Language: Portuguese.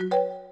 Música